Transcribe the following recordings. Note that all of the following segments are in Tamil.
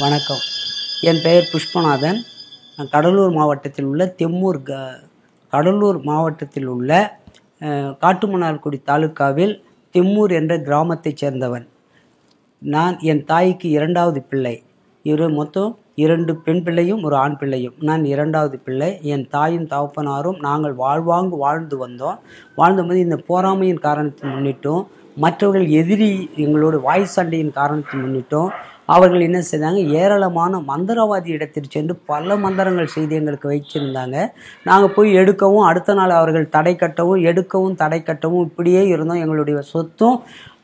வணக்கம். என் பெயர் புஷ்பநாதன். நான் கடலூர் மாவட்டத்தில் உள்ள தெம்மூர் க கடலூர் மாவட்டத்தில் உள்ள காட்டுமன்னார்குடி தாலுக்காவில் தெம்மூர் என்ற கிராமத்தைச் சேர்ந்தவன். நான் என் தாய்க்கு இரண்டாவது பிள்ளை. இரு மொத்தம் இரண்டு பெண் பிள்ளையும் ஒரு ஆண் பிள்ளையும். நான் இரண்டாவது பிள்ளை. என் தாயும் தகப்பனாரும் நாங்கள் வாழ்வாங்கு வாழ்ந்து வந்தோம். வாழ்ந்தபோது இந்த போராமையின் காரணத்தை முன்னிட்டும். மற்றவர்கள் எதிரி எங்களோட வாய் சண்டையின் காரணத்தை முன்னிட்டும். அவர்கள் என்ன செய்தாங்க? ஏராளமான மந்திரவாதி இடத்திற்கு சென்று பல மந்திரங்கள் செய்து எங்களுக்கு வைச்சிருந்தாங்க நாங்கள் போய் எடுக்கவும் அடுத்த நாள் அவர்கள் தடை கட்டவும் எடுக்கவும் தடை கட்டவும் இப்படியே இருந்தோம். எங்களுடைய சொத்தும்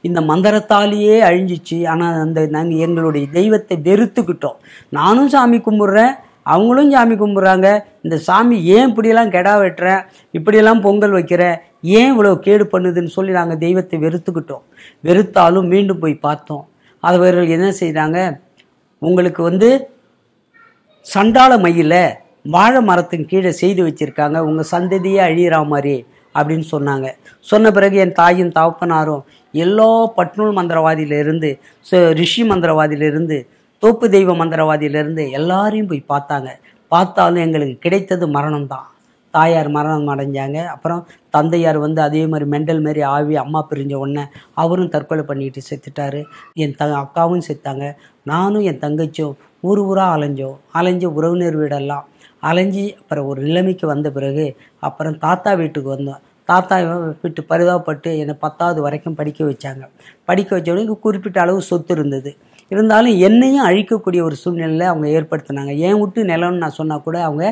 இந்த மந்திரத்தாலேயே அழிஞ்சிச்சு. ஆனால் அந்த நாங்கள் எங்களுடைய தெய்வத்தை வெறுத்துக்கிட்டோம். நானும் சாமி கும்பிட்றேன் அவங்களும் சாமி கும்பிட்றாங்க. இந்த சாமி ஏன் இப்படியெல்லாம் கெடா வெட்டுறேன் இப்படியெல்லாம் பொங்கல் வைக்கிறேன் ஏன் இவ்வளோ கேடு பண்ணுதுன்னு சொல்லி நாங்கள் தெய்வத்தை வெறுத்துக்கிட்டோம். வெறுத்தாலும் மீண்டும் போய் பார்த்தோம். அவர்கள் என்ன செய்கிறாங்க உங்களுக்கு வந்து சண்டாள மயில வாழை மரத்தின் கீழே செய்து வச்சிருக்காங்க. உங்கள் சந்ததியே அழியிற மாதிரி அப்படின்னு சொன்னாங்க. சொன்ன பிறகு என் தாயும் தகப்பனாரும் எல்லா பட்னூல் மந்திரவாதியிலிருந்து ச- ரிஷி மந்திரவாதியிலிருந்து தோப்பு தெய்வ மந்திரவாதியிலிருந்து எல்லாரையும் போய் பார்த்தாங்க. பார்த்தாலும் எங்களுக்கு கிடைத்தது மரணம்தான். தாயார் மரணம் அடைஞ்சாங்க. அப்புறம் தந்தையார் வந்து அதே மாதிரி மெண்டல் மாரி ஆவி அம்மா பிரிஞ்ச உடனே அவரும் தற்கொலை பண்ணிட்டு செத்துட்டாரு. என் த அக்காவும் செத்தாங்க. நானும் என் தங்கச்சியும் ஊர் ஊராக அலைஞ்சோம். அலைஞ்ச உறவினர் வீடெல்லாம் அலைஞ்சி அப்புறம் ஒரு நிலைமைக்கு வந்த பிறகு அப்புறம் தாத்தா வீட்டுக்கு வந்தோம். தாத்தா வீட்டு பரிதாபப்பட்டு என்னை பத்தாவது வரைக்கும் படிக்க வச்சாங்க. படிக்க வச்ச உடனே குறிப்பிட்ட அளவு சொத்து இருந்தது. இருந்தாலும் என்னையும் அழிக்கக்கூடிய ஒரு சூழ்நிலையில் அவங்க ஏற்படுத்தினாங்க. என் விட்டு நிலம்னு நான் சொன்னால் கூட அவங்க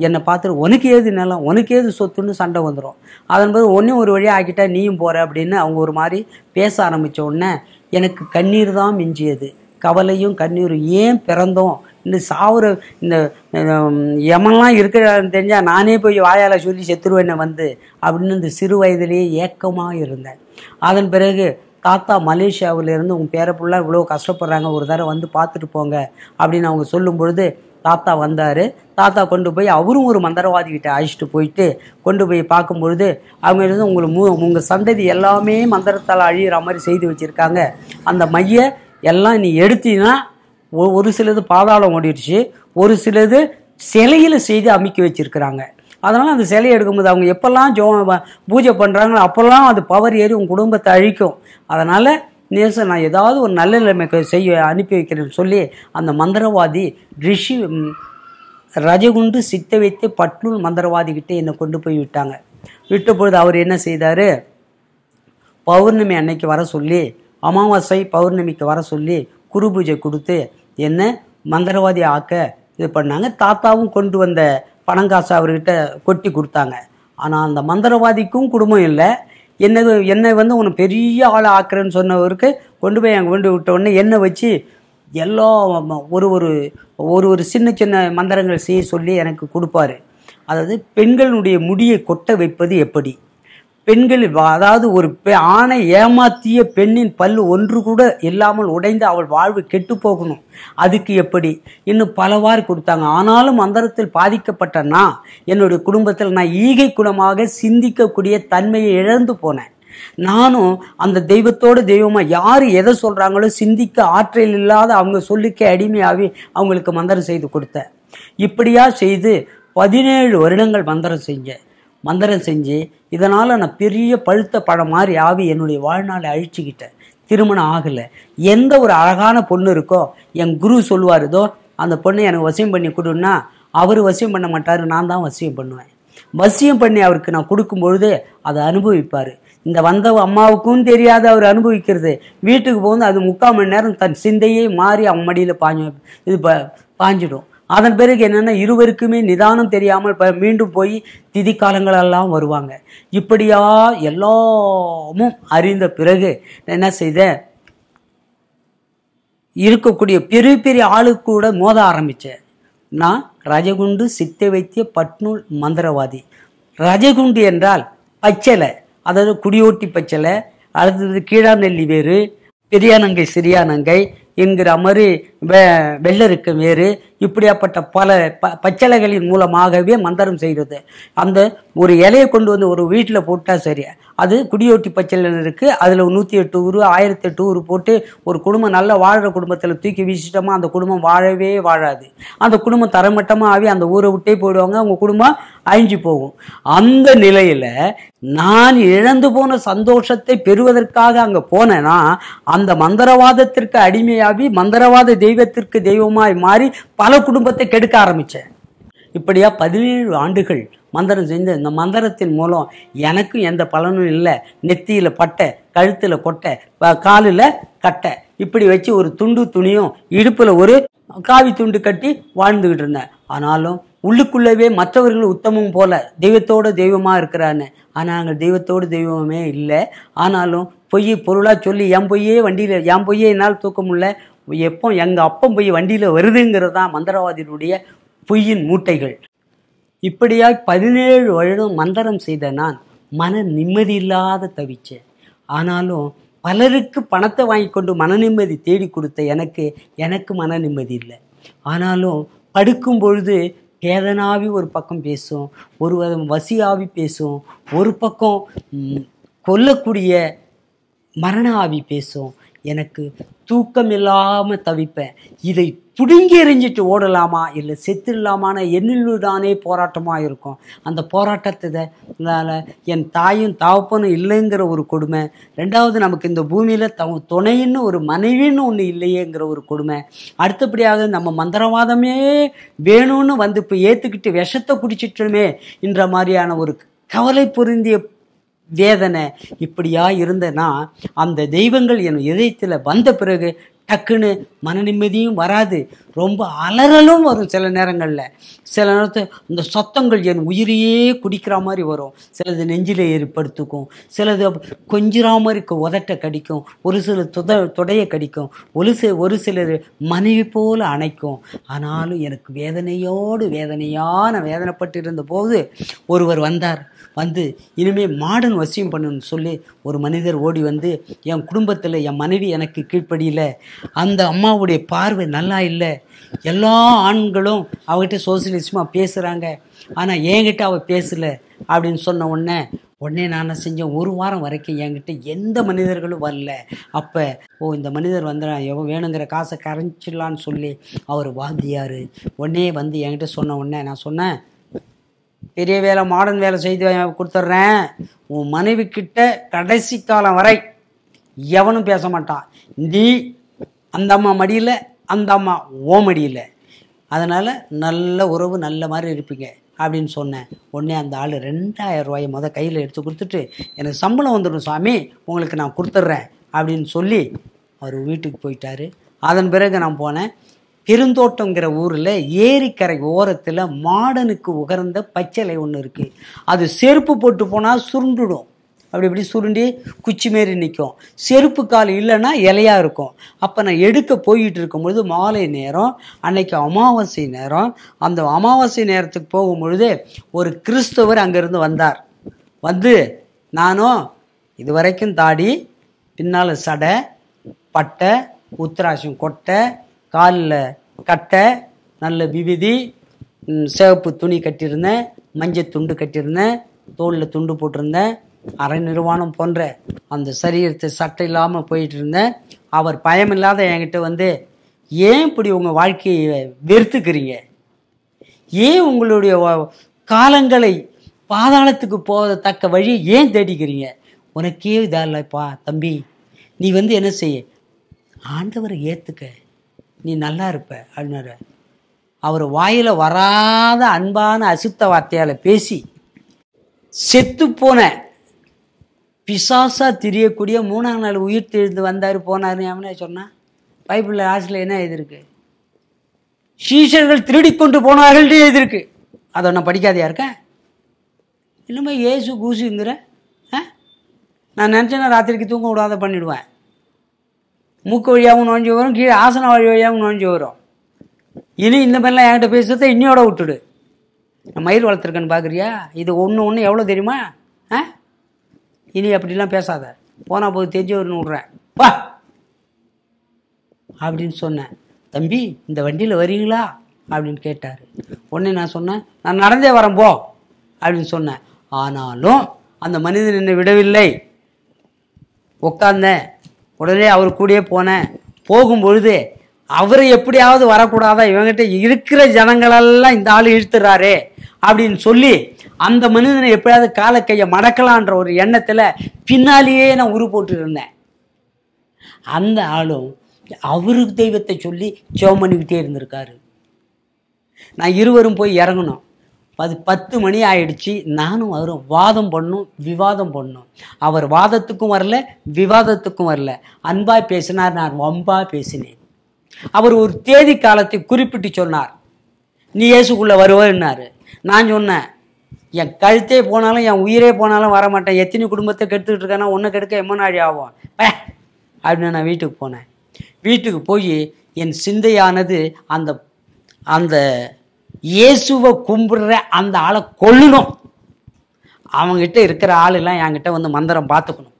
என்னை பார்த்துட்டு உனக்கு ஏது நிலம் உனக்கு ஏது சொத்துன்னு சண்டை வந்துடும் அதன் பிறகு ஒரு வழியாக ஆக்கிட்டா நீயும் போகிற அப்படின்னு அவங்க ஒரு மாதிரி பேச ஆரம்பித்த உடனே எனக்கு கண்ணீர் தான் மிஞ்சியது. கவலையும் கண்ணீரும் ஏன் பிறந்தோம்? இந்த சாவுற இந்த ஹம், இருக்கிறான்னு தெரிஞ்சால் நானே போய் வாயால் சொல்லி செத்துருவேன் வந்து அப்படின்னு இந்த சிறு வயதிலேயே ஏக்கமாக இருந்தேன். அதன் பிறகு தாத்தா மலேசியாவிலேருந்து உங்கள் பேர பிள்ளை இவ்வளோ கஷ்டப்படுறாங்க ஒரு தடவை வந்து பார்த்துட்டு போங்க அப்படின்னு அவங்க சொல்லும் பொழுது தாத்தா வந்தார். தாத்தா கொண்டு போய் அவரும் ஒரு மந்திரவாதி கிட்ட அழைச்சிட்டு போயிட்டு கொண்டு போய் பார்க்கும்பொழுது அவங்க இருந்து உங்களுக்கு மூ உங்கள் சந்ததி எல்லாமே மந்திரத்தால் அழியிற மாதிரி செய்து வச்சுருக்காங்க. அந்த மைய எல்லாம் நீ எடுத்தீங்கன்னா ஒரு சிலது பாதாளம் ஓடிடுச்சு ஒரு சிலது சிலையில் செய்து அமைக்க வச்சிருக்கிறாங்க. அதனால் அந்த சிலையை எடுக்கும்போது அவங்க எப்போல்லாம் ஜோ பூஜை பண்ணுறாங்களோ அப்போல்லாம் அது பவர் ஏறி உங்கள் குடும்பத்தை அழிக்கும். அதனால் நேச நான் ஏதாவது ஒரு நல்ல நிலைமை செய்ய அனுப்பி வைக்கிறேன்னு சொல்லி அந்த மந்திரவாதி ரிஷி ரஜகுண்டு சித்த வைத்து பட்னூல் மந்திரவாதி கிட்ட என்னை கொண்டு போய் விட்டாங்க. விட்ட பொழுது அவர் என்ன செய்தார்? பௌர்ணமி அன்னைக்கு வர சொல்லி அமாவாசை பௌர்ணமிக்கு வர சொல்லி குரு பூஜை கொடுத்து என்ன மந்திரவாதி ஆக்க இது பண்ணாங்க. தாத்தாவும் கொண்டு வந்த பணங்காசை அவர்கிட்ட கொட்டி கொடுத்தாங்க. ஆனால் அந்த மந்திரவாதிக்கும் குடும்பம் இல்லை. என்னது என்னை வந்து உன்னை பெரிய ஆளை ஆக்குறேன்னு சொன்னவருக்கு கொண்டு போய் அங்கே கொண்டு விட்ட உடனே என்னை வச்சு எல்லாம் ஒரு ஒரு ஒரு ஒரு சின்ன சின்ன மந்திரங்கள் செய்ய சொல்லி எனக்கு கொடுப்பாரு. அதாவது பெண்களுடைய முடியை கொட்ட வைப்பது எப்படி? பெண்கள் அதாவது ஒரு பெ- ஆணை ஏமாத்திய பெண்ணின் பல்லு ஒன்று கூட இல்லாமல் உடைந்து அவள் வாழ்வு கெட்டு போகணும். அதுக்கு எப்படி? இன்னும் பலவாறு கொடுத்தாங்க. ஆனாலும் மந்திரத்தில் பாதிக்கப்பட்ட நான் என்னுடைய குடும்பத்தில் நான் ஈகை குணமாக சிந்திக்கக்கூடிய தன்மையை இழந்து போனேன். நானும் அந்த தெய்வத்தோட தெய்வமா யார் எதை சொல்றாங்களோ சிந்திக்க ஆற்றல் இல்லாத அவங்க சொல்லிக்க அடிமையாகி அவங்களுக்கு மந்திரம் செய்து கொடுத்தேன் இப்படியா செய்து பதினேழு வருடங்கள் மந்திரம் செஞ்சேன் மந்திரம் செஞ்சு இதனால் நான் பெரிய பழுத்த பழம் மாதிரி ஆவி என்னுடைய வாழ்நாளை அழிச்சுக்கிட்டேன். திருமணம் ஆகலை. எந்த ஒரு அழகான பொண்ணு இருக்கோ என் குரு சொல்லுவார் இதோ அந்த பொண்ணை எனக்கு வசியம் பண்ணி கொடுன்னா அவர் வசியம் பண்ண மாட்டார் நான் தான் வசியம் பண்ணுவேன். வசியம் பண்ணி அவருக்கு நான் கொடுக்கும் பொழுது அதை அனுபவிப்பார். இந்த வந்த அம்மாவுக்கும் தெரியாது அவர் அனுபவிக்கிறது. வீட்டுக்கு போகும்போது அது முக்கால் மணி நேரம் தன் சிந்தையே மாறி அவன் மடியில் பாஞ்சு இது ப பாஞ்சிடும். அதன் பிறகு என்னென்னா இருவருக்குமே நிதானம் தெரியாமல் ப- மீண்டும் போய் திதி காலங்களெல்லாம் வருவாங்க. இப்படியா எல்லாமும் அறிந்த பிறகு என்ன செய்தேன் இருக்கக்கூடிய பெரிய பெரிய ஆளுக்கூட கூட மோத ஆரம்பித்தேன் நான் ரஜகுண்டு சித்தை வைத்திய பட்னூல் மந்திரவாதி. ரஜகுண்டு என்றால் பச்சலை. அதாவது குடியோட்டி பச்சலை அடுத்தது கீழாநெல்லி வேறு பெரியானங்கை சிறியானங்கை என்கிற மாதிரி வெ வெள்ளருக்கு வேறு இப்படியாப்பட்ட பல ப பச்சலைகளின் மூலமாகவே மந்திரம் செய்கிறது. அந்த ஒரு இலையை கொண்டு வந்து ஒரு வீட்டில் போட்டால் சரி. அது குடியோட்டி பச்சளை இருக்குது அதில் நூற்றி எட்டு ஊர் ஆயிரத்தி எட்டு ஊர் போட்டு ஒரு குடும்பம் நல்லா வாழ்கிற குடும்பத்தில் தூக்கி வீசிட்டோமா அந்த குடும்பம் வாழவே வாழாது. அந்த குடும்பம் தரமட்டமாக ஆகி அந்த ஊரை விட்டே போயிடுவாங்க. அவங்க குடும்பம் அழிஞ்சு போகும். அந்த நிலையில் நான் இழந்து போன சந்தோஷத்தை பெறுவதற்காக அங்கே போனேன்னா அந்த மந்திரவாதத்திற்கு அடிமையாகி மந்திரவாத தெய்வத்திற்கு தெய்வமாய் மாறி பல குடும்பத்தை கெடுக்க ஆரம்பித்தேன் இப்படியா பதினேழு ஆண்டுகள் மந்திரம் செஞ்ச இந்த மந்திரத்தின் மூலம் எனக்கும் எந்த பலனும் இல்லை. நெத்தியில் பட்டை கழுத்தில் கொட்டை காலில் கட்டை. இப்படி வச்சு ஒரு துண்டு துணியும் இடுப்பில் ஒரு காவி துண்டு கட்டி வாழ்ந்துக்கிட்டு இருந்தேன். ஆனாலும் உள்ளுக்குள்ளவே மற்றவர்கள் உத்தமம் போல தெய்வத்தோட தெய்வமாக இருக்கிறான்னு. ஆனால் அங்கே தெய்வத்தோடு தெய்வமே இல்லை. ஆனாலும் பொய் பொருளாக சொல்லி என் பொய்யே வண்டியில் என் பொய்யே என்னால் தூக்க முடியல. எப்போ எங்கள் அப்பம் பொய் வண்டியில் வருதுங்கிறது தான் மந்திரவாதியினுடைய பொய்யின் மூட்டைகள். இப்படியாய் பதினேழு வருடம் மந்திரம் செய்த நான் மன நிம்மதி இல்லாத தவிச்சேன். ஆனாலும் பலருக்கு பணத்தை வாங்கி கொண்டு மன நிம்மதி தேடி கொடுத்த எனக்கு எனக்கு மன நிம்மதி இல்லை. ஆனாலும் படுக்கும் பொழுது வேதனாவி ஒரு பக்கம் பேசும் ஒரு விதம் வசியாவி பேசும் ஒரு பக்கம் கொல்லக்கூடிய மரண ஆவி பேசும். எனக்கு தூக்கம் இல்லாமல் தவிப்பேன். இதை பிடுங்கி எறிஞ்சிட்டு ஓடலாமா இல்லை செத்துடலாமான தானே போராட்டமாக இருக்கும். அந்த போராட்டத்தை என் தாயும் தாப்பனும் இல்லைங்கிற ஒரு கொடுமை. ரெண்டாவது நமக்கு இந்த பூமியில் த துணைன்னு ஒரு மனைவின்னு ஒன்று இல்லையேங்கிற ஒரு கொடுமை. அடுத்தபடியாக நம்ம மந்திரவாதமே வேணும்னு வந்து இப்போ ஏற்றுக்கிட்டு விஷத்தை குடிச்சிட்டோமே என்ற மாதிரியான ஒரு கவலை பொருந்திய வேதனை இப்படியா இருந்தனா அந்த தெய்வங்கள் என் இதயத்தில் வந்த பிறகு டக்குன்னு மன நிம்மதியும் வராது. ரொம்ப அலறலும் வரும் சில நேரங்களில். சில நேரத்தில் இந்த சத்தங்கள் என் உயிரையே குடிக்கிற மாதிரி வரும். சிலது நெஞ்சில் ஏற்படுத்துக்கும். சிலது கொஞ்சிரா மாதிரி உதட்ட கடிக்கும். ஒரு சில துத தொடையை கடிக்கும். ஒரு சில ஒரு சிலர் மனைவி போல் அணைக்கும். ஆனாலும் எனக்கு வேதனையோடு வேதனையான வேதனைப்பட்டு இருந்த போது ஒருவர் வந்தார். வந்து இனிமே மாடன் வசியம் பண்ணணும்னு சொல்லி ஒரு மனிதர் ஓடி வந்து என் குடும்பத்தில் என் மனைவி எனக்கு கீழ்ப்படியில். அந்த அம்மாவுடைய பார்வை நல்லா இல்லை. எல்லா ஆண்களும் அவகிட்ட சோசியலிசமாக பேசுகிறாங்க ஆனால் என்கிட்ட அவள் பேசலை அப்படின்னு சொன்ன உடனே உடனே நான் செஞ்சேன்? ஒரு வாரம் வரைக்கும் என்கிட்ட எந்த மனிதர்களும் வரல. அப்போ ஓ இந்த மனிதர் வந்து எவன் வேணுங்கிற காசை கரைஞ்சிடலான்னு சொல்லி அவர் வாத்தியார் உடனே வந்து என்கிட்ட சொன்ன உடனே நான் சொன்னேன் பெரிய வேலை மாடர்ன் வேலை செய்து கொடுத்துட்றேன். உன் மனைவி கிட்ட கடைசி காலம் வரை எவனும் பேச மாட்டான். நீ அந்த அம்மா மடியில் அந்த அம்மா ஓ மடியில். அதனால் நல்ல உறவு நல்ல மாதிரி இருப்பீங்க அப்படின்னு சொன்னேன். உடனே அந்த ஆள் ரெண்டாயிரம் ரூபாயை மொதல் கையில் எடுத்து கொடுத்துட்டு எனக்கு சம்பளம் வந்துடும் சாமி உங்களுக்கு நான் கொடுத்துட்றேன் அப்படின்னு சொல்லி அவர் வீட்டுக்கு போயிட்டாரு. அதன் பிறகு நான் போனேன். பெருந்தோட்டங்கிற ஊரில் ஏரிக்கரை ஓரத்தில் மாடனுக்கு உகர்ந்த பச்சலை ஒன்று இருக்குது அது செருப்பு போட்டு போனால் சுருண்டுடும். அப்படி இப்படி சுருண்டி குச்சி மாரி நிற்கும் செருப்பு கால் இல்லைன்னா இலையாக இருக்கும். அப்போ நான் எடுக்க போயிட்டு இருக்கும்பொழுது மாலை நேரம் அன்னைக்கு அமாவாசை நேரம். அந்த அமாவாசை நேரத்துக்கு போகும்பொழுது ஒரு கிறிஸ்தவர் அங்கேருந்து வந்தார். வந்து நானும் இது வரைக்கும் தாடி பின்னால் சடை பட்டை உத்தராசம் கொட்டை காலில் கட்டை நல்ல விவிதி சிவப்பு துணி கட்டியிருந்தேன் மஞ்சள் துண்டு கட்டியிருந்தேன் தோளில் துண்டு போட்டிருந்தேன் அரை நிர்வாணம் போன்ற அந்த சரீரத்தை சட்டை இல்லாமல் போயிட்டு இருந்தேன். அவர் பயமில்லாத என்கிட்ட வந்து ஏன் இப்படி உங்கள் வாழ்க்கையை வெறுத்துக்கிறீங்க? ஏன் உங்களுடைய காலங்களை பாதாளத்துக்கு போகத்தக்க வழி ஏன் தேடிக்கிறீங்க? உனக்கே இதா இல்லைப்பா தம்பி நீ வந்து என்ன செய்ய? ஆண்டவரை ஏற்றுக்க நீ நல்லா இருப்ப அப்படின்னாரு. அவர் வாயில் வராத அன்பான அசுத்த வார்த்தையால் பேசி செத்துப்போன பிசாசாக தெரியக்கூடிய மூணாம் நாள் உயிர் தெழுந்து வந்தார் போனார் அவனே சொன்னான் பைபிளில் ஆசில் என்ன எழுதிருக்கு சீஷர்கள் திருடி கொண்டு போனார்கள் எழுதிருக்கு அதை நான் படிக்காதையா இருக்கேன் இன்னுமே ஏசு கூசுங்கிற ஆ? நான் நினச்சேன்னா ராத்திரிக்கு தூங்க விடாத பண்ணிவிடுவேன் மூக்கு வழியாகவும் நுழைஞ்சு வரும் கீழே ஆசன வழி வழியாகவும் நுழைஞ்சு வரும். இனி இந்த மாதிரிலாம் என்கிட்ட பேசுறதை இன்னையோட விட்டுடு. நான் மயில் வளர்த்துருக்கேன்னு பார்க்குறியா இது ஒன்று ஒன்று எவ்வளோ தெரியுமா? ஆ? இனி அப்படிலாம் பேசாத. போனால் போது தெரிஞ்சு வரணும் விட்றேன். வா! அப்படின்னு சொன்னேன். தம்பி இந்த வண்டியில் வரீங்களா? அப்படின்னு கேட்டார். உடனே நான் சொன்னேன் நான் நடந்தே வரேன் போ! அப்படின்னு சொன்னேன். ஆனாலும் அந்த மனிதன் என்னை விடவில்லை. உட்காந்தேன் உடனே அவர் கூடயே போனேன். போகும்பொழுது அவரை எப்படியாவது வரக்கூடாதா? இவங்கிட்ட இருக்கிற ஜனங்களெல்லாம் இந்த ஆள் இழுத்துறாரே. அப்படின்னு சொல்லி அந்த மனிதனை எப்படியாவது காலை கையை மடக்கலான்ற ஒரு எண்ணத்தில் பின்னாலேயே நான் உரு போட்டு இருந்தேன் அந்த ஆளும் அவருக்கு தெய்வத்தை சொல்லி ஜெபம் பண்ணிக்கிட்டே இருந்திருக்காரு. நான் இருவரும் போய் இறங்கணும் அது பத்து மணி ஆயிடுச்சு. நானும் அவரும் வாதம் பண்ணும் விவாதம் பண்ணும். அவர் வாதத்துக்கும் வரல விவாதத்துக்கும் வரல. அன்பாய் பேசினார் நான் வம்பா பேசினேன். அவர் ஒரு தேதி காலத்தை குறிப்பிட்டு சொன்னார். நீ இயேசுக்குள்ளே வருவன்னாரு நான் சொன்னேன் என் கழுத்தே போனாலும் என் உயிரே போனாலும் வர மாட்டேன் எத்தனை குடும்பத்தை கெடுத்துக்கிட்டு இருக்கேன்னா ஒன்று கெடுக்க எம்மன் நாடி ஆகும் அப்படின்னு நான் வீட்டுக்கு போனேன். வீட்டுக்கு போய் என் சிந்தையானது அந்த அந்த இயேசுவை கும்பிடுற அந்த ஆளை கொல்லணும். அவங்ககிட்ட இருக்கிற ஆளெல்லாம் என்கிட்ட வந்து மந்திரம் பார்த்துக்கணும்.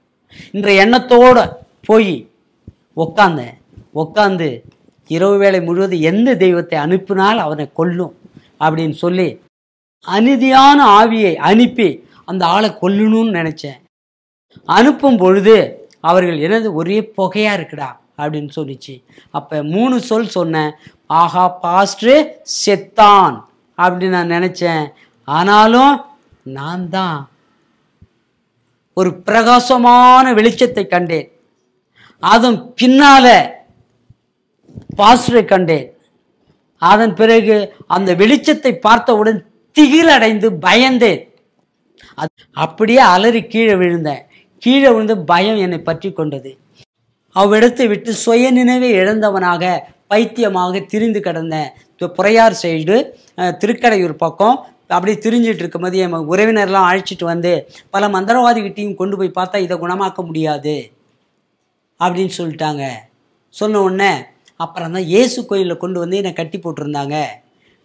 என்ற எண்ணத்தோட போய் உக்காந்தேன். உக்காந்து இரவு வேளை முழுவதும் எந்த தெய்வத்தை அனுப்பினால் அவனை கொல்லும் அப்படின்னு சொல்லி அநீதியான ஆவியை அனுப்பி அந்த ஆளை கொல்லணும்னு நினைச்சேன். அனுப்பும் பொழுது அவர்கள் எனது ஒரே புகையா இருக்குடா அப்படின்னு சொல்லிச்சு. அப்ப மூணு சொல் சொன்னேன். ஆஹா பாஸ்ட்ரு செத்தான் அப்படின்னு நான் நினைச்சேன். ஆனாலும் நான் தான் ஒரு பிரகாசமான வெளிச்சத்தை கண்டேன். அதன் பின்னால பாஸ்டரை கண்டேன். அதன் பிறகு அந்த வெளிச்சத்தை பார்த்தவுடன் திகிலடைந்து பயந்தேன். அது அப்படியே அலறி கீழே விழுந்தேன். கீழே விழுந்து பயம் என்னை பற்றி கொண்டது. அவ்விடத்தை விட்டு சுய நினைவை இழந்தவனாக பைத்தியமாக திரிந்து கிடந்தேன் புறையார் சைடு திருக்கடையூர் பக்கம் அப்படியே திரிஞ்சிட்டு இருக்கும்போது என் உறவினர்லாம் அழைச்சிட்டு வந்து பல மந்திரவாதிகிட்டையும் கொண்டு போய் பார்த்தா இதை குணமாக்க முடியாது. அப்படின்னு சொல்லிட்டாங்க. சொன்ன உடனே அப்புறம் தான் இயேசு கோயிலில் கொண்டு வந்து என்னை கட்டி போட்டிருந்தாங்க.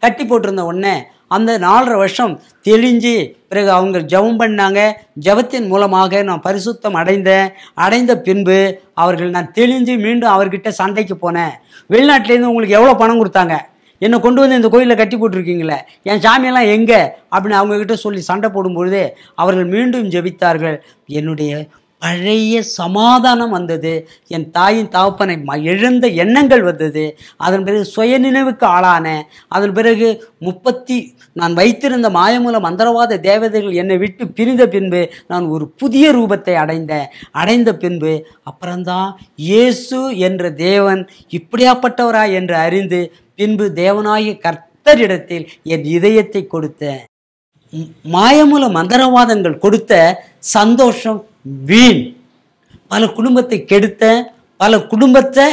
கட்டி போட்டிருந்த உடனே அந்த நாலரை வருஷம் தெளிஞ்சு பிறகு அவங்க ஜெபம் பண்ணாங்க. ஜெபத்தின் மூலமாக நான் பரிசுத்தம் அடைந்தேன். அடைந்த பின்பு அவர்கள் நான் தெளிஞ்சு மீண்டும் அவர்கிட்ட சண்டைக்கு போனேன். வெளிநாட்டிலேருந்து உங்களுக்கு எவ்வளோ பணம் கொடுத்தாங்க? என்னை கொண்டு வந்து இந்த கோயிலில் கட்டி போட்டிருக்கீங்களே? என் சாமியெல்லாம் எங்கே? அப்படின்னு அவங்கக்கிட்ட சொல்லி சண்டை போடும்பொழுது அவர்கள் மீண்டும் ஜெபித்தார்கள். என்னுடைய பழைய சமாதானம் வந்தது. என் தாயின் தகப்பனை ம- எழுந்த எண்ணங்கள் வந்தது. அதன் பிறகு சுயநினைவுக்கு ஆளானேன் அதன் பிறகு முப்பத்தி நான் வைத்திருந்த மாயமூல மந்திரவாத தேவதைகள் என்னை விட்டு பிரிந்த பின்பு நான் ஒரு புதிய ரூபத்தை அடைந்தேன் அடைந்த பின்பு அப்புறம்தான் இயேசு என்ற தேவன் இப்படியாப்பட்டவரா என்று அறிந்து பின்பு தேவனாகிய கர்த்தரிடத்தில் என் இதயத்தை கொடுத்தேன் மாயமூல மந்திரவாதங்கள் கொடுத்த சந்தோஷம் வீண். பல குடும்பத்தை கெடுத்தேன் பல குடும்பத்தை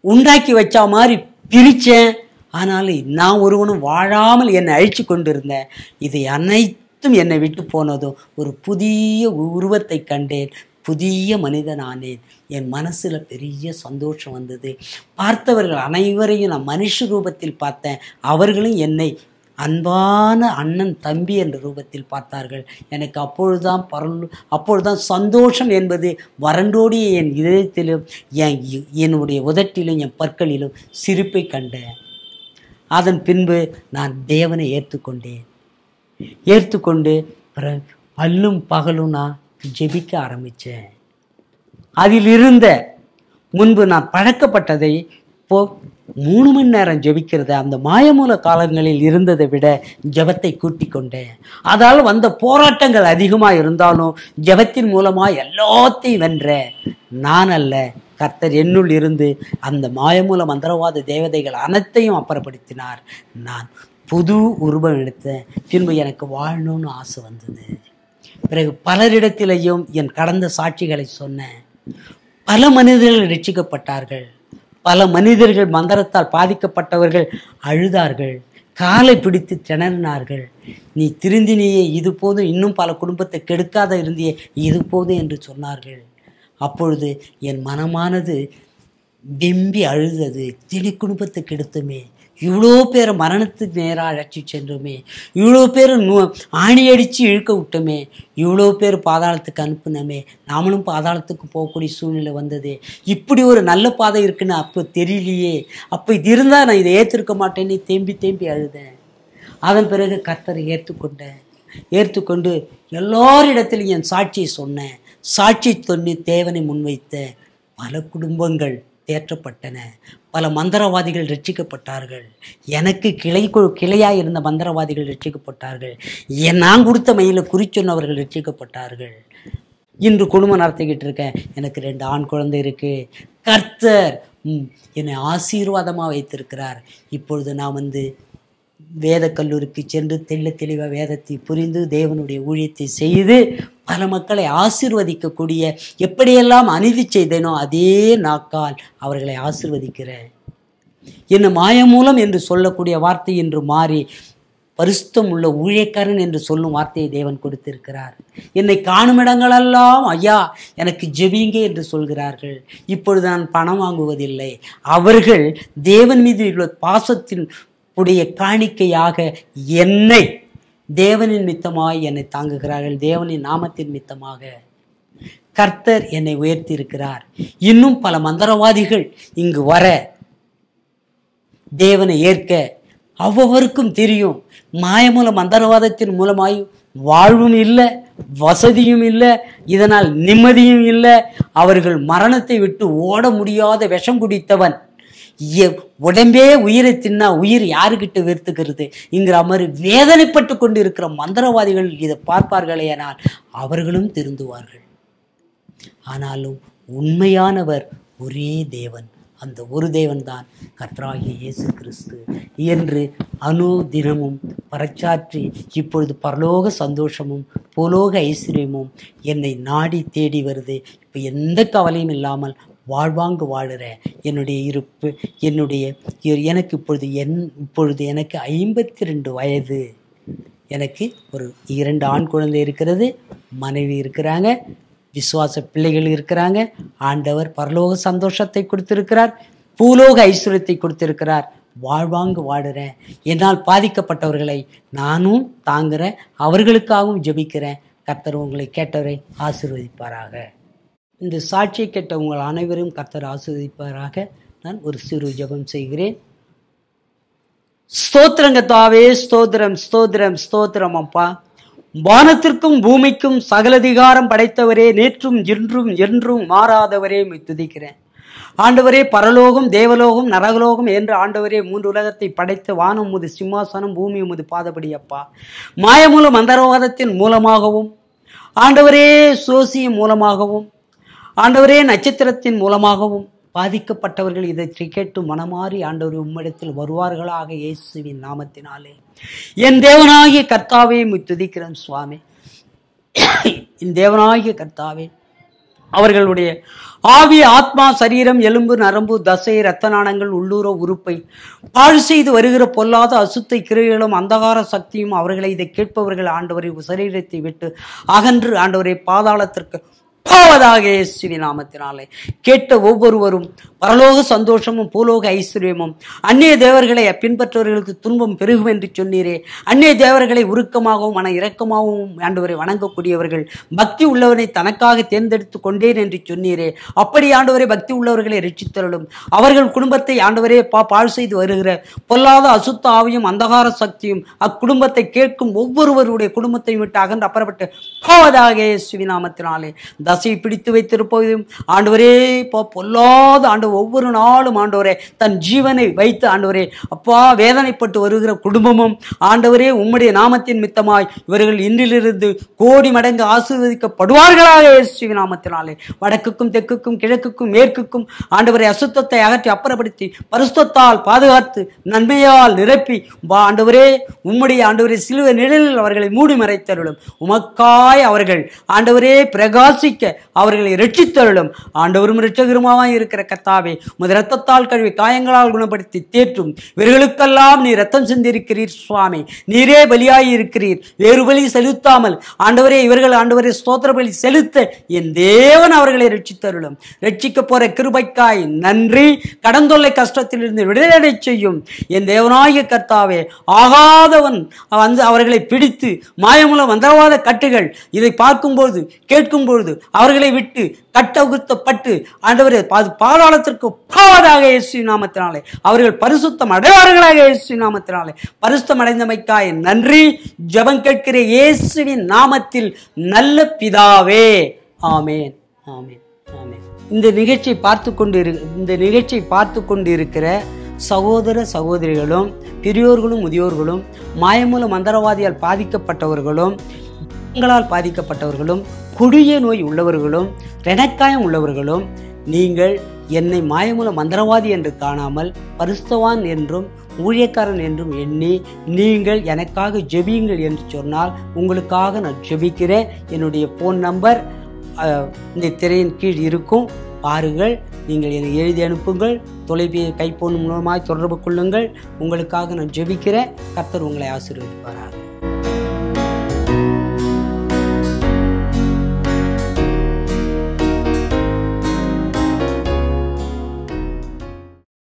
உண்டாக்கி வச்ச மாதிரி பிரித்தேன் ஆனாலும் நான் ஒருவனும் வாழாமல் என்னை அழிச்சு கொண்டிருந்தேன் இதை அனைத்தும் என்னை விட்டு போனதும் ஒரு புதிய உருவத்தை கண்டேன். புதிய மனிதன் ஆனேன். என் மனசில் பெரிய சந்தோஷம் வந்தது. பார்த்தவர்கள் அனைவரையும் நான் மனுஷ ரூபத்தில் பார்த்தேன். அவர்களும் என்னை அன்பான அண்ணன் தம்பி என்ற ரூபத்தில் பார்த்தார்கள். எனக்கு அப்பொழுதுதான் பரல் அப்பொழுதுதான் சந்தோஷம் என்பது வறண்டோடிய என் இதயத்திலும் என் என்னுடைய உதட்டிலும் என் பற்களிலும் சிரிப்பை கண்டேன். அதன் பின்பு நான் தேவனை ஏற்றுக்கொண்டேன். ஏற்றுக்கொண்டு பிறகு பல்லும் பகலும் நான் ஜெபிக்க ஆரம்பித்தேன் அதில் இருந்த முன்பு நான் பழக்கப்பட்டதை இப்போ மூணு மணி நேரம் ஜெபிக்கிறது அந்த மாயமூல காலங்களில் இருந்ததை விட ஜெபத்தை கூட்டி கொண்டேன். அதால் வந்த போராட்டங்கள் அதிகமாக இருந்தாலும் ஜெபத்தின் மூலமாக எல்லாத்தையும் வென்றேன். நான் அல்ல கர்த்தர் என்னுள் இருந்து அந்த மாயமூல மந்திரவாத தேவதைகள் அனைத்தையும் அப்புறப்படுத்தினார். நான் புது உருவம் எடுத்தேன். பின்பு எனக்கு வாழணும்னு ஆசை வந்தது. பிறகு பலரிடத்திலையும் என் கடந்த சாட்சிகளை சொன்னேன். பல மனிதர்கள் ரட்சிக்கப்பட்டார்கள் பல மனிதர்கள் மந்திரத்தால் பாதிக்கப்பட்டவர்கள் அழுதார்கள். காலை பிடித்து திணறினார்கள். நீ திருந்தினியே இது போதும். இன்னும் பல குடும்பத்தை கெடுக்காத இருந்தியே இது போதும் என்று சொன்னார்கள். அப்பொழுது என் மனமானது வெம்பி அழுதது. திணி குடும்பத்தை கெடுத்துமே. இவ்வளோ பேர் மரணத்துக்கு நேராக அழைச்சி சென்றோமே. இவ்வளோ பேர் நு ஆணியடித்து இழுக்க விட்டோமே. இவ்வளோ பேர் பாதாளத்துக்கு அனுப்புனோமே. நாமளும் பாதாளத்துக்கு போகக்கூடிய சூழ்நிலை வந்தது. இப்படி ஒரு நல்ல பாதை இருக்குன்னு அப்போ தெரியலையே. அப்போ இது இருந்தால் நான் இதை ஏற்றிருக்க மாட்டேன்னு தேம்பி தேம்பி அழுதேன். அதன் பிறகு கர்த்தரை ஏற்றுக்கொண்டேன். ஏற்றுக்கொண்டு எல்லோரிடத்திலும் என் சாட்சியை சொன்னேன். சாட்சி சொன்னி தேவனை முன்வைத்த பல குடும்பங்கள். தேற்றப்பட்டன பல மந்திரவாதிகள் ரட்சிக்கப்பட்டார்கள். எனக்கு கிளை கிளையாக இருந்த மந்திரவாதிகள் ரட்சிக்கப்பட்டார்கள். என் நான் கொடுத்த மையில் குறி சொன்னவர்கள் ரட்சிக்கப்பட்டார்கள். இன்று குடும்பம் நடத்திக்கிட்டு இருக்கேன் எனக்கு ரெண்டு ஆண் குழந்தை இருக்குது கர்த்தர் ம், என்னை ஆசீர்வாதமாக வைத்திருக்கிறார். இப்பொழுது நான் வந்து வேத கல்லூரிக்கு சென்று தெள்ள தெளிவாக வேதத்தை புரிந்து தேவனுடைய ஊழியத்தை செய்து பல மக்களை ஆசிர்வதிக்கக்கூடிய எப்படியெல்லாம் அநீதி செய்தேனோ அதே நாக்கால் அவர்களை ஆசீர்வதிக்கிறேன். என்ன மாயமூலம் என்று சொல்லக்கூடிய வார்த்தை என்று மாறி பரிசுத்தம் உள்ள ஊழியக்காரன் என்று சொல்லும் வார்த்தையை தேவன் கொடுத்திருக்கிறார். என்னை காணும் இடங்களெல்லாம் ஐயா எனக்கு ஜெபிங்க என்று சொல்கிறார்கள். இப்பொழுது நான் பணம் வாங்குவதில்லை. அவர்கள் தேவன் மீது உள்ள பாசத்தின் உடைய காணிக்கையாக என்னை தேவனின் மித்தமாய் என்னை தாங்குகிறார்கள். தேவனின் நாமத்தின் மித்தமாக கர்த்தர் என்னை உயர்த்தி இருக்கிறார் இன்னும் பல மந்திரவாதிகள் இங்கு வர தேவனை ஏற்க அவ்வவருக்கும் தெரியும். மாயமூல மந்திரவாதத்தின் மூலமாய் வாழ்வும் இல்லை வசதியும் இல்லை இதனால் நிம்மதியும் இல்லை. அவர்கள் மரணத்தை விட்டு ஓட முடியாத விஷம் குடித்தவன். உடம்பே உயிரை தின்னா உயிர் யாருக்கிட்ட வெறுத்துக்கிறது? என்கிற மாதிரி வேதனைப்பட்டு கொண்டு இருக்கிற மந்திரவாதிகள் இதை பார்ப்பார்களேனால் அவர்களும் திருந்துவார்கள். ஆனாலும் உண்மையானவர் ஒரே தேவன். அந்த ஒரு தேவன் தான் கர்த்தராகிய இயேசு கிறிஸ்து என்று அணு தினமும் பறைச்சாற்றி இப்பொழுது பரலோக சந்தோஷமும் புலோக ஐஸ்வர்யமும் என்னை நாடி தேடி வருது. இப்போ எந்த கவலையும் இல்லாமல் வாழ்வாங்கு வாழுற என்னுடைய இருப்பு என்னுடைய எனக்கு இப்பொழுது என் இப்பொழுது எனக்கு ஐம்பத்தி ரெண்டு வயது. எனக்கு ஒரு இரண்டு ஆண் குழந்தை இருக்கிறது மனைவி இருக்கிறாங்க விசுவாச பிள்ளைகள் இருக்கிறாங்க ஆண்டவர் பரலோக சந்தோஷத்தை கொடுத்திருக்கிறார் பூலோக ஐஸ்வர்யத்தை கொடுத்திருக்கிறார். வாழ்வாங்கு வாடுறேன் என்னால் பாதிக்கப்பட்டவர்களை நானும் தாங்குறேன் அவர்களுக்காகவும் ஜெபிக்கிறேன். கர்த்தர் உங்களை கேட்டவரை ஆசிர்வதிப்பாராக. இந்த சாட்சியை கேட்ட உங்கள் அனைவரும் கர்த்தர் ஆசீர்வதிப்பாராக. நான் ஒரு சிறு ஜபம் செய்கிறேன். ஸ்தோத்திரங்க தாவே ஸ்தோத்திரம் ஸ்தோத்திரம் ஸ்தோத்திரம் அப்பா. வானத்திற்கும் பூமிக்கும் சகலதிகாரம் படைத்தவரே நேற்றும் இன்றும் என்றும் மாறாதவரே துதிக்கிறேன். ஆண்டவரே பரலோகம் தேவலோகம் நரகலோகம் என்று ஆண்டவரே மூன்று உலகத்தை படைத்த வானம் முது சிம்மாசனம் பூமி முது பாதபடி அப்பா. மாயமூல அந்தரவாதத்தின் மூலமாகவும் ஆண்டவரே சோசியம் மூலமாகவும் ஆண்டவரே நட்சத்திரத்தின் மூலமாகவும் பாதிக்கப்பட்டவர்கள் இதை கேட்டு மனமாறி ஆண்டவர் உம்மிடத்தில் வருவார்களாக இயேசுவின் நாமத்தினாலே. என் தேவனாகிய கர்த்தாவே துதிக்கிறேன் சுவாமி. என் தேவனாகிய கர்த்தாவே அவர்களுடைய ஆவி ஆத்மா சரீரம் எலும்பு நரம்பு தசை இரத்த நாணங்கள் உள்ளூர உறுப்பை பாழ் செய்து வருகிற பொல்லாத அசுத்தை கிரைகளும் அந்தகார சக்தியும் அவர்களை இதை கேட்பவர்கள் ஆண்டவரை சரீரத்தை விட்டு அகன்று ஆண்டவரை பாதாளத்திற்கு போவதாக இயேசுவி நாமத்தினாலே. கேட்ட ஒவ்வொருவரும் பரலோக சந்தோஷமும் பூலோக ஐஸ்வர்யமும் அந்நிய தேவர்களை பின்பற்றவர்களுக்கு துன்பம் பெருகும் என்று சொன்னீரே. அந்நிய தேவர்களை உருக்கமாகவும் மன இரக்கமாகவும் ஆண்டவரை வணங்கக்கூடியவர்கள் பக்தி உள்ளவனை தனக்காக தேர்ந்தெடுத்து கொண்டேன் என்று சொன்னீரே. அப்படி ஆண்டவரை பக்தி உள்ளவர்களை ரட்சித்தருளும். அவர்கள் குடும்பத்தை ஆண்டவரே பா பாழ் செய்து வருகிற பொல்லாத அசுத்த ஆவியும் அந்தகார சக்தியும் அக்குடும்பத்தை கேட்கும் ஒவ்வொருவருடைய குடும்பத்தையும் விட்டு அகன்று அப்புறப்பட்டு போவதாக இயேசுவி நாமத்தினாலே. தசை பிடித்து வைத்திருப்பதும். ஆண்டவரே இப்போ பொல்லாத ஆண்டு ஒவ்வொரு நாளும் ஆண்டவரே தன் ஜீவனை வைத்து ஆண்டவரே அப்பா வேதனைப்பட்டு வருகிற குடும்பமும் ஆண்டவரே உம்முடைய நாமத்தின் மித்தமாய் இவர்கள் இன்றிலிருந்து கோடி மடங்கு ஆசீர்வதிக்கப்படுவார்களாக இயேசுவி நாமத்தினாலே. வடக்குக்கும் தெற்குக்கும் கிழக்குக்கும் மேற்குக்கும் ஆண்டவரை அசுத்தத்தை அகற்றி அப்புறப்படுத்தி பரிசுத்தால் பாதுகாத்து நன்மையால் நிரப்பி ஆண்டவரே உம்முடைய ஆண்டவரே சிலுவை நிழலில் அவர்களை மூடி மறைத்தருளும் உமக்காய் அவர்கள் ஆண்டவரே பிரகாசிக்க ரட்சிக்க அவர்களை ரட்சித்தருளும். ஆண்டவரும் இரட்சகருமாவாய் இருக்கிற கத்தாவே உமது ரத்தத்தால் கழுவி காயங்களால் குணப்படுத்தி தேற்றும். இவர்களுக்கெல்லாம் நீ ரத்தம் சிந்திருக்கிறீர் சுவாமி. நீரே பலியாய் இருக்கிறீர் வேறு பலி செலுத்தாமல் ஆண்டவரே இவர்கள் ஆண்டவரே ஸ்தோத்திர பலி செலுத்த என் தேவன் அவர்களை ரட்சித்தருளும். ரட்சிக்க போற கிருபைக்காய் நன்றி. கடந்தொல்லை கஷ்டத்திலிருந்து விடுதலை செய்யும். என் தேவனாகிய கர்த்தாவே ஆகாதவன் வந்து அவர்களை பிடித்து மாயமுல மந்திரவாத கட்டுகள் இதை பார்க்கும்போது கேட்கும்பொழுது அவர்களை விட்டு கட்டவுத்தப்பட்டு ஆண்டவரே பாதாளத்திற்கு போவதாக இயேசு நாமத்தினாலே. அவர்கள் பரிசுத்தம் அடைவார்களாக இயேசு நாமத்தினாலே. பரிசுத்தம் அடைந்தமைக்காய் நன்றி. ஜெபம் கேட்கிற இயேசுவின் நாமத்தில் நல்ல பிதாவே. ஆமேன். ஆமேன். ஆமேன். இந்த நிகழ்ச்சியை பார்த்து கொண்டு இரு இந்த நிகழ்ச்சியை பார்த்து கொண்டு இருக்கிற சகோதர சகோதரிகளும் பெரியோர்களும் முதியோர்களும் மாயமூல மந்திரவாதியால் பாதிக்கப்பட்டவர்களும் உங்களால் பாதிக்கப்பட்டவர்களும் கொடிய நோய் உள்ளவர்களும் ரெனக்காயம் உள்ளவர்களும் நீங்கள் என்னை மாயமூல மந்திரவாதி என்று காணாமல் பரிஸ்தவான் என்றும் ஊழியக்காரன் என்றும் எண்ணி நீங்கள் எனக்காக ஜெபியுங்கள் என்று சொன்னால் உங்களுக்காக நான் ஜெபிக்கிறேன். என்னுடைய ஃபோன் நம்பர் இந்த திரையின் கீழ் இருக்கும். பாருங்கள் நீங்கள் என்னை எழுதி அனுப்புங்கள். தொலைபேசி கைப்போன் மூலமாக தொடர்பு கொள்ளுங்கள். உங்களுக்காக நான் ஜெபிக்கிறேன். கர்த்தர் உங்களை ஆசீர்வதிப்பார்கள்